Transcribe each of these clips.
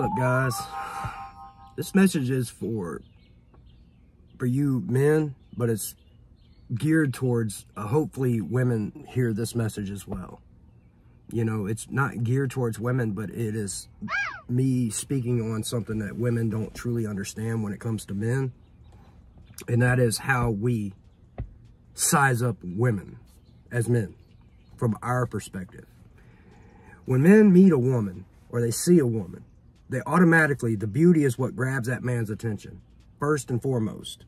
Up, guys? This message is for for you men, but it's geared towards uh, hopefully women hear this message as well. You know, it's not geared towards women, but it is me speaking on something that women don't truly understand when it comes to men. And that is how we size up women as men from our perspective. When men meet a woman or they see a woman, they automatically, the beauty is what grabs that man's attention, first and foremost.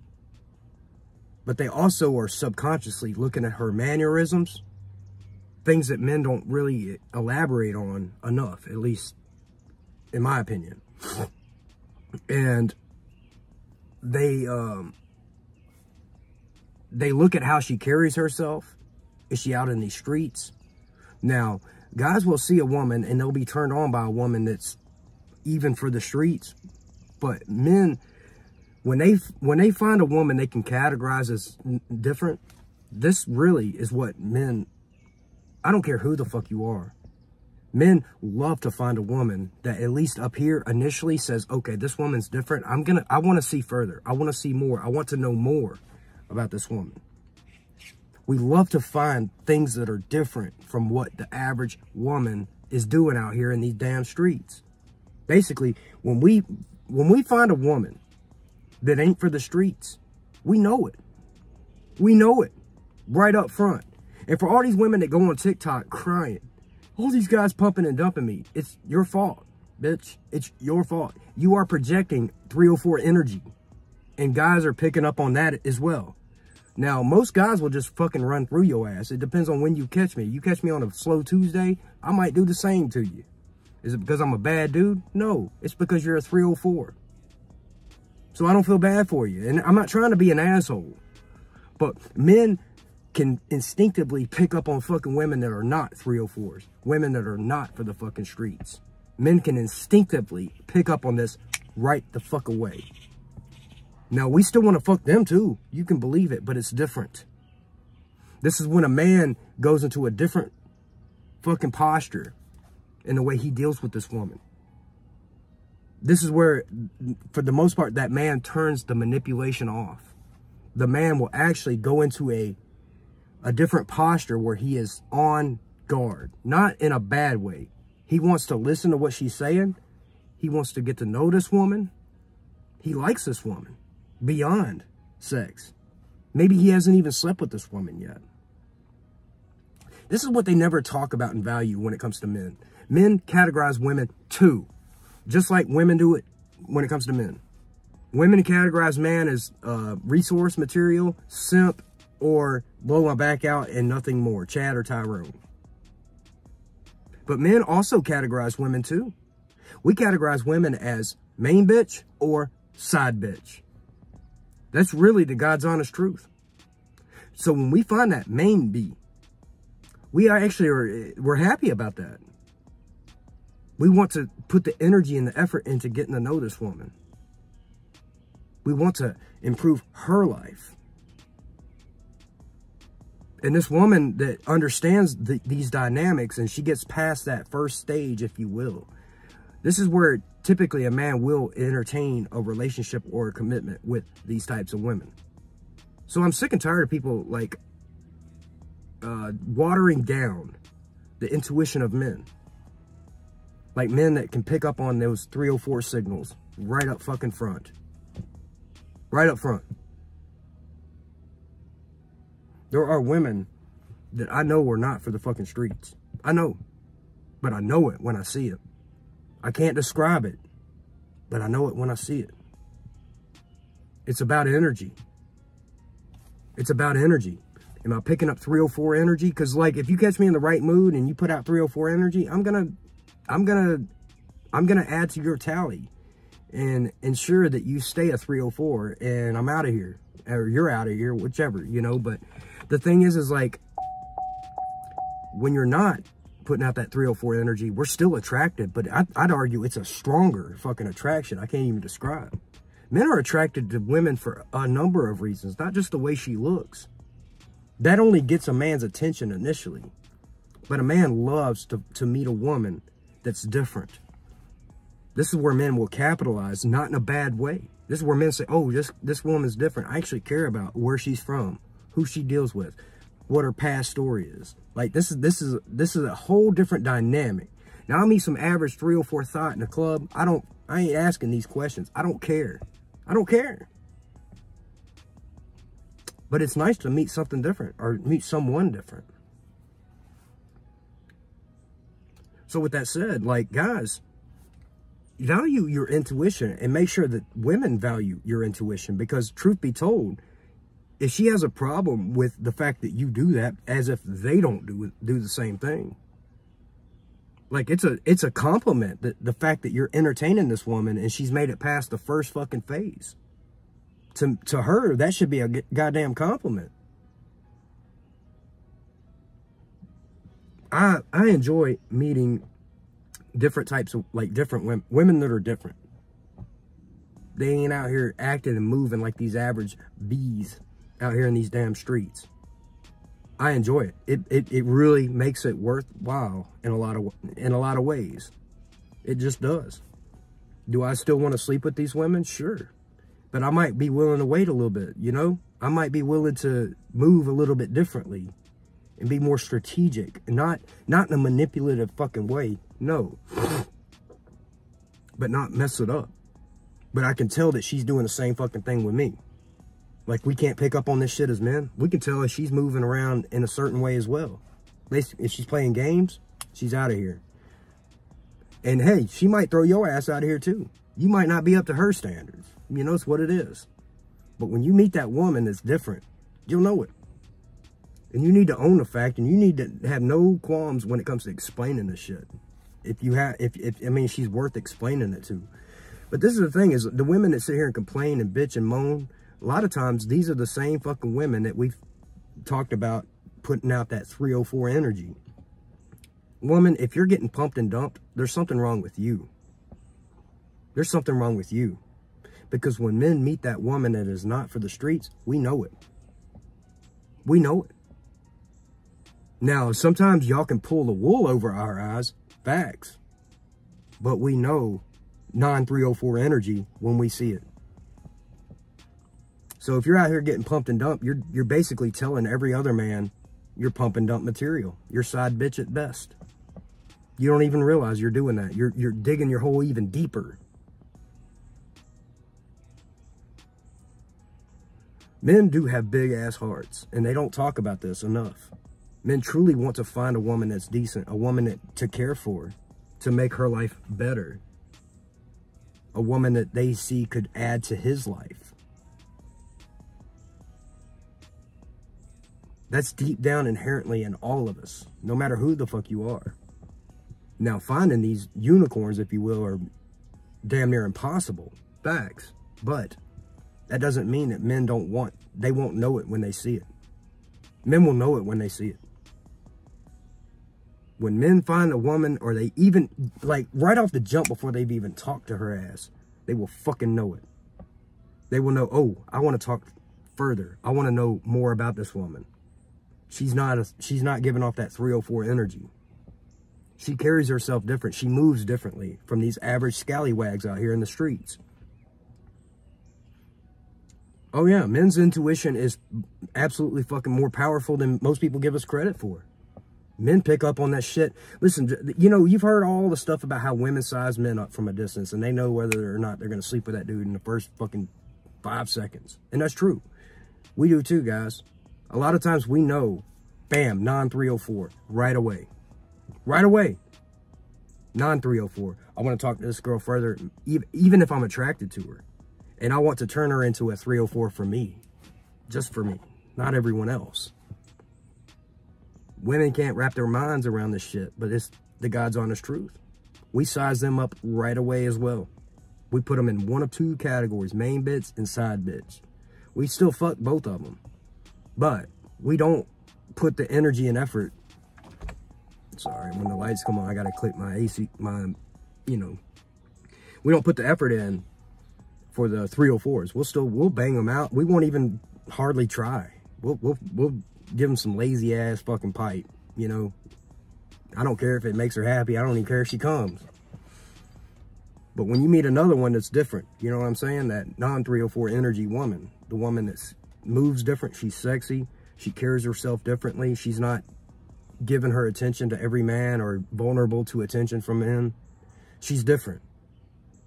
But they also are subconsciously looking at her mannerisms, things that men don't really elaborate on enough, at least in my opinion. And they, um, they look at how she carries herself. Is she out in these streets? Now, guys will see a woman and they'll be turned on by a woman that's even for the streets. But men, when they when they find a woman they can categorize as different, this really is what men. I don't care who the fuck you are. Men love to find a woman that at least up here initially says, okay, this woman's different. I'm gonna, I want to see further. I want to see more. I want to know more about this woman. We love to find things that are different from what the average woman is doing out here in these damn streets. Basically, when we when we find a woman that ain't for the streets, we know it. We know it right up front. And for all these women that go on TikTok crying, all these guys pumping and dumping me, it's your fault, bitch. It's your fault. You are projecting 304 energy. And guys are picking up on that as well. Now, most guys will just fucking run through your ass. It depends on when you catch me. You catch me on a slow Tuesday, I might do the same to you. Is it because I'm a bad dude? No, it's because you're a 304. So I don't feel bad for you. And I'm not trying to be an asshole. But men can instinctively pick up on fucking women that are not 304s. Women that are not for the fucking streets. Men can instinctively pick up on this right the fuck away. Now, we still want to fuck them too. You can believe it, but it's different. This is when a man goes into a different fucking posture in the way he deals with this woman. This is where, for the most part, that man turns the manipulation off. The man will actually go into a, a different posture where he is on guard, not in a bad way. He wants to listen to what she's saying. He wants to get to know this woman. He likes this woman beyond sex. Maybe he hasn't even slept with this woman yet. This is what they never talk about in value when it comes to men. Men categorize women too, just like women do it when it comes to men. Women categorize man as uh, resource material, simp, or blow my back out and nothing more, Chad or Tyrone. But men also categorize women too. We categorize women as main bitch or side bitch. That's really the God's honest truth. So when we find that main B, we are actually are, we're happy about that. We want to put the energy and the effort into getting to know this woman. We want to improve her life. And this woman that understands the, these dynamics and she gets past that first stage, if you will, this is where typically a man will entertain a relationship or a commitment with these types of women. So I'm sick and tired of people like uh, watering down the intuition of men. Like men that can pick up on those 304 signals right up fucking front. Right up front. There are women that I know are not for the fucking streets. I know. But I know it when I see it. I can't describe it, but I know it when I see it. It's about energy. It's about energy. Am I picking up 304 energy? Because like if you catch me in the right mood and you put out 304 energy, I'm gonna, I'm gonna, I'm gonna add to your tally and ensure that you stay a 304 and I'm out of here or you're out of here, whichever, you know. But the thing is, is like when you're not putting out that 304 energy, we're still attracted, but I, would argue it's a stronger fucking attraction. I can't even describe. Men are attracted to women for a number of reasons, not just the way she looks. That only gets a man's attention initially. But a man loves to, to meet a woman that's different. This is where men will capitalize, not in a bad way. This is where men say, oh, this, this woman's different. I actually care about where she's from, who she deals with, what her past story is. Like this is this is this is a whole different dynamic. Now I meet some average 304 thot in the club. I don't I ain't asking these questions. I don't care. I don't care. But it's nice to meet something different or meet someone different. So with that said, like guys, value your intuition and make sure that women value your intuition because truth be told, if she has a problem with the fact that you do that as if they don't do do the same thing like it's a it's a compliment that the fact that you're entertaining this woman and she's made it past the first fucking phase. To to her that should be a goddamn compliment i i enjoy meeting different types of like different women women that are different they ain't out here acting and moving like these average bees out here in these damn streets. I enjoy it. It it it really makes it worthwhile in a lot of in a lot of ways. It just does. Do I still want to sleep with these women? Sure. But I might be willing to wait a little bit, you know? I might be willing to move a little bit differently and be more strategic, and not not in a manipulative fucking way. No. but not mess it up. But I can tell that she's doing the same fucking thing with me. Like, we can't pick up on this shit as men. We can tell if she's moving around in a certain way as well. If she's playing games, she's out of here. And hey, she might throw your ass out of here too. You might not be up to her standards. You know, it's what it is. But when you meet that woman that's different, you'll know it. And you need to own the fact and you need to have no qualms when it comes to explaining this shit. If you have, if, if I mean, she's worth explaining it to. But this is the thing is the women that sit here and complain and bitch and moan, a lot of times these are the same fucking women that we've talked about putting out that 304 energy. Woman, if you're getting pumped and dumped, there's something wrong with you. There's something wrong with you. Because when men meet that woman that is not for the streets, we know it. We know it. Now, sometimes y'all can pull the wool over our eyes, facts. But we know non-304 energy when we see it. So if you're out here getting pumped and dumped, you're you're basically telling every other man you're pump and dump material. You're side bitch at best. You don't even realize you're doing that. You're you're digging your hole even deeper. Men do have big ass hearts, and they don't talk about this enough. Men truly want to find a woman that's decent, a woman that, to care for, to make her life better. A woman that they see could add to his life. That's deep down inherently in all of us, no matter who the fuck you are. Now, finding these unicorns, if you will, are damn near impossible. Facts. But that doesn't mean that men don't want, they won't know it when they see it. Men will know it when they see it. When men find a woman, or they even, like, right off the jump before they've even talked to her ass, they will fucking know it. They will know, oh, I want to talk further. I want to know more about this woman she's not a, she's not giving off that 304 energy. She carries herself different. She moves differently from these average scallywags out here in the streets. Oh yeah, men's intuition is absolutely fucking more powerful than most people give us credit for. Men pick up on that shit. Listen, you know, you've heard all the stuff about how women size men up from a distance and they know whether or not they're going to sleep with that dude in the first fucking five seconds. And that's true. We do too, guys. A lot of times we know, bam, non-304, right away. Right away. Non-304. I want to talk to this girl further, even if I'm attracted to her. And I want to turn her into a 304 for me. Just for me. Not everyone else. Women can't wrap their minds around this shit, but it's the God's honest truth. We size them up right away as well. We put them in one of two categories, main bits and side bits. We still fuck both of them. But we don't put the energy and effort. Sorry, when the lights come on, I got to click my AC, my, you know, we don't put the effort in for the 304s. We'll still, we'll bang them out. We won't even hardly try. We'll, we'll, we'll give them some lazy ass fucking pipe, you know. I don't care if it makes her happy. I don't even care if she comes. But when you meet another one that's different, you know what I'm saying? That non-304 energy woman, the woman that moves different, she's sexy, she carries herself differently, she's not giving her attention to every man or vulnerable to attention from men. She's different.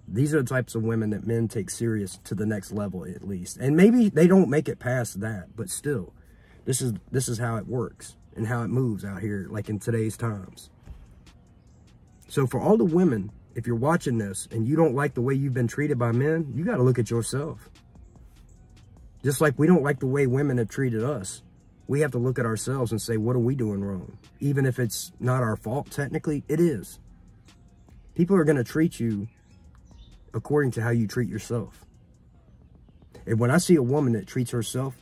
These are the types of women that men take serious to the next level at least. And maybe they don't make it past that, but still, this is this is how it works and how it moves out here like in today's times. So for all the women, if you're watching this and you don't like the way you've been treated by men, you got to look at yourself. Just like we don't like the way women have treated us we have to look at ourselves and say, what are we doing wrong? Even if it's not our fault, technically, it is. People are going to treat you according to how you treat yourself. And when I see a woman that treats herself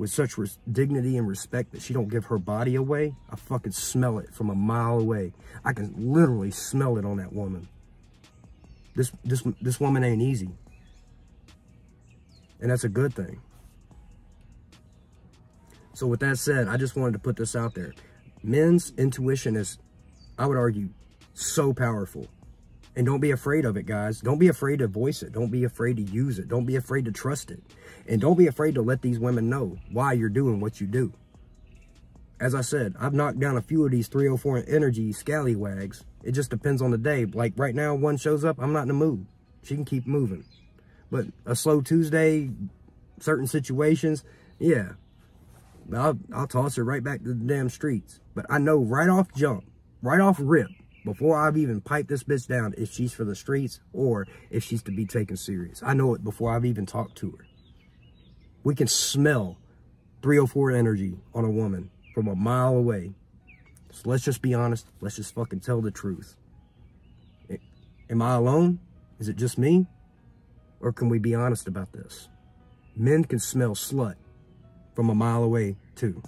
with such dignity and respect that she don't give her body away, I fucking smell it from a mile away. I can literally smell it on that woman. This, this, this woman ain't easy. And that's a good thing. So with that said, I just wanted to put this out there. Men's intuition is, I would argue, so powerful. And don't be afraid of it, guys. Don't be afraid to voice it. Don't be afraid to use it. Don't be afraid to trust it. And don't be afraid to let these women know why you're doing what you do. As I said, I've knocked down a few of these 304 energy scallywags. It just depends on the day. Like right now, one shows up, I'm not in the mood. She can keep moving. But a slow Tuesday, certain situations, yeah, I'll, I'll toss her right back to the damn streets. But I know right off jump, right off rip, before I've even piped this bitch down, if she's for the streets or if she's to be taken serious. I know it before I've even talked to her. We can smell 304 energy on a woman from a mile away. So let's just be honest. Let's just fucking tell the truth. Am I alone? Is it just me? Or can we be honest about this? Men can smell slut from a mile away too.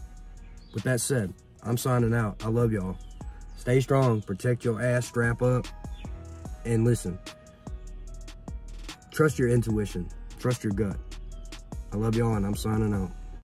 With that said, I'm signing out. I love y'all. Stay strong, protect your ass, strap up, and listen. Trust your intuition. Trust your gut. I love y'all and I'm signing out.